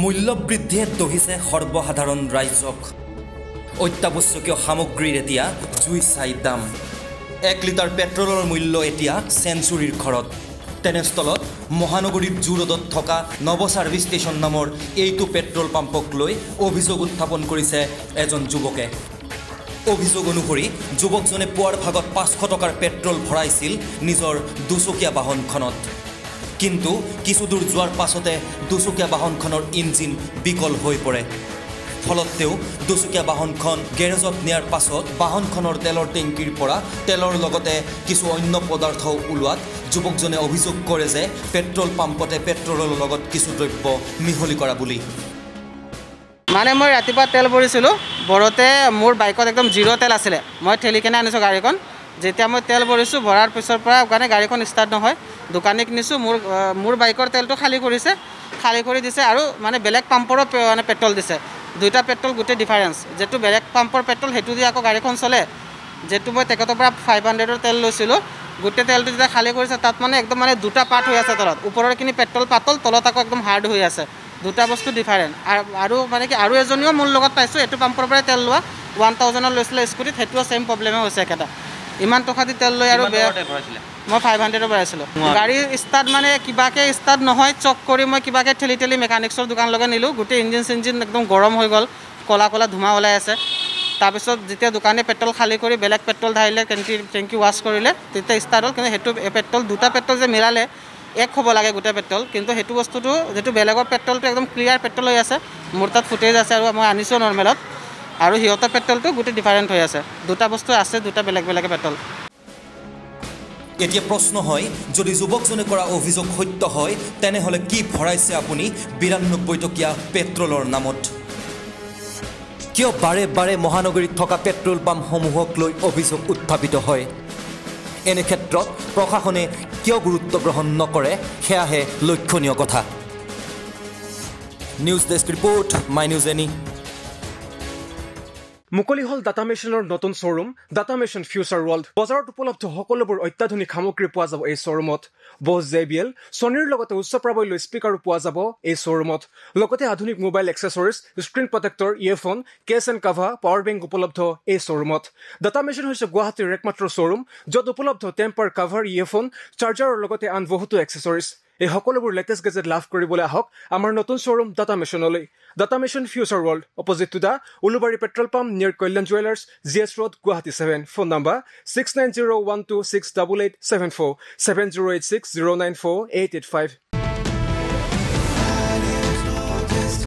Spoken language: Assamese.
মূল্যবৃদ্ধিয়ে দহিছে সৰ্বসাধাৰণ ৰাইজক। অত্যাৱশ্যকীয় সামগ্ৰীৰ এতিয়া জুই চাই দাম। এক লিটাৰ পেট্ৰলৰ মূল্য এতিয়া চেঞ্চুৰীৰ ঘৰত। তেনেস্থলত মহানগৰীৰ জু ৰোডত থকা নৱ ছাৰ্ভিচ ষ্টেচন নামৰ এইটো পেট্ৰল পাম্পক লৈ অভিযোগ উত্থাপন কৰিছে এজন যুৱকে। অভিযোগ অনুসৰি যুৱকজনে পুৱাৰ ভাগত পাঁচশ টকাৰ পেট্ৰল ভৰাইছিল নিজৰ দুচকীয়া বাহনখনত। কিন্তু কিছু দূৰ যোৱাৰ পাছতে দুচকীয়া বাহনখনৰ ইঞ্জিন বিকল হৈ পৰে। ফলত তেওঁ দুচকীয়া বাহনখন গেৰেজত নিয়াৰ পাছত বাহনখনৰ তেলৰ টেংকিৰ পৰা তেলৰ লগতে কিছু অন্য পদাৰ্থ ওলোৱাত যুৱকজনে অভিযোগ কৰে যে পেট্ৰল পাম্পতে পেট্ৰলৰ লগত কিছু দ্ৰব্য মিহলি কৰা বুলি। মানে মই ৰাতিপুৱা তেল ভৰিছিলোঁ ভৰোতে মোৰ বাইকত একদম জিৰ' তেল আছিলে। মই ঠেলি কেনে আনিছোঁ গাড়ীখন যেতিয়া মই তেল ভৰিছোঁ ভৰাৰ পিছৰ পৰা কাৰণে গাড়ীখন ষ্টাৰ্ট নহয়। দোকানীক নিছোঁ মোৰ মোৰ বাইকৰ তেলটো খালী কৰিছে। খালী কৰি দিছে আৰু মানে বেলেগ পাম্পৰো মানে পেট্ৰল দিছে। দুইটা পেট্ৰল গোটেই ডিফাৰেঞ্চ যিটো বেলেগ পাম্পৰ পেট্ৰল সেইটো দি আকৌ গাড়ীখন চলে। যিটো মই তেখেতৰ পৰা ফাইভ হাণ্ড্ৰেডৰ তেল লৈছিলোঁ। গোটেই তেলটো যেতিয়া খালী কৰিছে তাত মানে একদম মানে দুটা পাৰ্ট হৈ আছে তলত। ওপৰৰখিনি পেট্ৰল পাতল তলত আকৌ একদম হাৰ্ড হৈ আছে। দুটা বস্তু ডিফাৰেণ্ট আৰু মানে কি আৰু এজনীও মোৰ লগত পাইছোঁ। এইটো পাম্পৰ পৰাই তেল লোৱা। ওৱান থাউজেণ্ডত লৈছিলে স্কুটিত সেইটোও ছেইম প্ৰব্লেমে হৈছে একেটা। ইমান টকা দি তেল লৈ আৰু বেয়া মই ফাইভ হাণ্ড্ৰেডৰ ভৰাইছিলোঁ। গাড়ী ষ্টাৰ্ট মানে কিবাকৈ ষ্টাৰ্ট নহয় চক কৰি মই কিবাকৈ ঠেলি ঠেলি মেকানিক্সৰ দোকানলৈকে নিলোঁ। গোটেই ইঞ্জিন চিঞ্জিন একদম গৰম হৈ গ'ল ক'লা ক'লা ধোঁৱা ওলাই আছে। তাৰপিছত যেতিয়া দোকানে পেট্ৰল খালী কৰি বেলেগ পেট্ৰল ঢালিলে টেংকি টেংকি ৱাছ কৰিলে তেতিয়া ষ্টাৰ্ট হ'ল। কিন্তু সেইটো পেট্ৰল দুটা পেট্ৰল যে মিলালে এক হ'ব লাগে গোটেই পেট্ৰল কিন্তু সেইটো বস্তুটো যিটো বেলেগৰ পেট্ৰলটো একদম ক্লিয়াৰ পেট্ৰল হৈ আছে মোৰ তাত ফুটেজ আছে আৰু মই আনিছোঁ নৰ্মেলত আৰু সিহঁতৰ পেট্ৰলটো গোটেই ডিফাৰেণ্ট হৈ আছে। দুটা বস্তু আছে দুটা বেলেগ বেলেগ পেট্ৰল। এতিয়া প্ৰশ্ন হয় যদি যুৱকজনে কৰা অভিযোগ সত্য হয় তেনেহ'লে কি ভৰাইছে আপুনি বিৰান্নব্বৈ টকীয়া পেট্ৰলৰ নামত? কিয় বাৰে বাৰে মহানগৰীত থকা পেট্ৰল পাম্পসমূহক লৈ অভিযোগ উত্থাপিত হয়? এনে ক্ষেত্ৰত প্ৰশাসনে কিয় গুৰুত্ব গ্ৰহণ নকৰে? সেয়াহে লক্ষণীয় কথা। News desk report my news any. মুকলি হ'ল ডাটা মেচিনৰ নতুন showroom Data Machine Future World বজাৰত উপলব্ধ সকলোবোৰ অত্যাধুনিক সামগ্ৰী পোৱা যাব এই শ্বৰুমত বছ জে বি এল ছনীৰ লগতে উচ্চ প্ৰাবল্য স্পীকাৰো পোৱা যাব এই শ্বৰুমত লগতে আধুনিক mobile accessories screen protector earphone case and cover power bank উপলব্ধ এই শ্বৰুমত ডাটা মেচিন হৈছে গুৱাহাটীৰ একমাত্ৰ শ্বৰুম য'ত উপলব্ধ টেম্পাৰ কাভাৰ ইয়েৰফোন চাৰ্জাৰৰ লগতে আন বহুতো এক্সেচৰিজ এই সকলোবোৰ লেটেষ্ট গেজেট লাভ কৰিবলৈ আহক আমাৰ নতুন showroom Data মেচিনলৈ Data Machine Future World opposite to the Ulubari petrol pump near Kalyan jewellers G S road Guwahati seven phone number six nine zero' one two six double eight seven four seven zero' eight six zero' nine four eight eight five